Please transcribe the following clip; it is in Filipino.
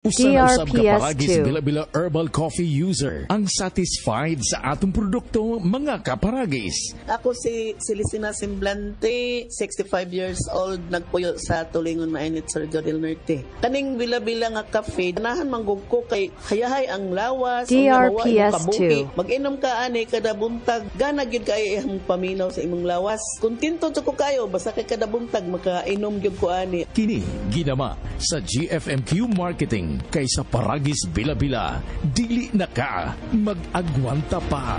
Usa na usab ka DRPS2. paragis Bila-Bila Herbal Coffee user ang satisfied sa atong produkto mga kaparagis. Ako si Silicina Semblante, 65 years old, nagpuyo sa Tulingon Mainit, Sir Jodel Norte. Kaning bila-bila nga kafe, ganahan manggug ko kay hayahay ang lawas, ang nahawa, imong DRPS2. kabuhi. Mag-inom ka ani kada buntag, gana gyud kay imong paminaw sa imong lawas. Kontento jud ko kayo, basta kay kada buntag makainom gyud ko ani. Kini ginama sa GFMQ Marketing kaysa paragis Bila-Bila. Dili na ka mag-agwanta pa.